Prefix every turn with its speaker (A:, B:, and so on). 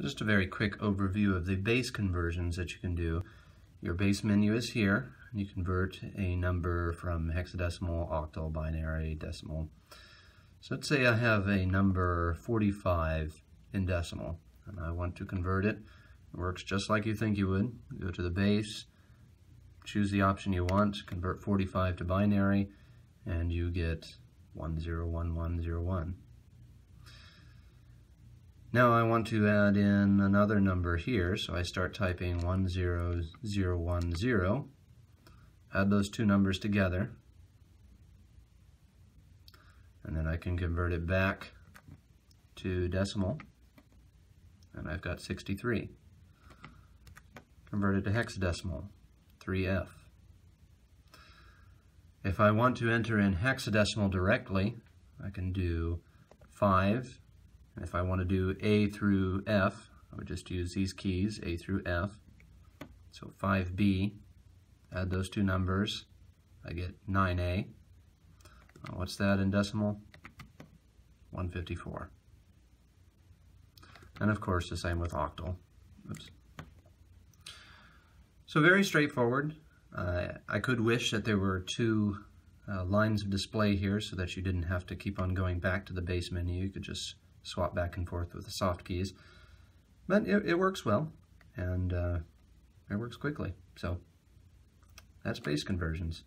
A: Just a very quick overview of the base conversions that you can do. Your base menu is here. You convert a number from hexadecimal, octal, binary, decimal. So let's say I have a number 45 in decimal and I want to convert it. It works just like you think you would. Go to the base, choose the option you want, convert 45 to binary, and you get 101101. Now I want to add in another number here, so I start typing 10010, add those two numbers together, and then I can convert it back to decimal, and I've got 63. Convert it to hexadecimal, 3F. If I want to enter in hexadecimal directly, I can do 5 if I want to do A through F, I would just use these keys, A through F. So 5B, add those two numbers, I get 9A. Uh, what's that in decimal? 154. And of course the same with octal. Oops. So very straightforward. Uh, I could wish that there were two uh, lines of display here so that you didn't have to keep on going back to the base menu. You could just swap back and forth with the soft keys. But it, it works well, and uh, it works quickly. So that's base conversions.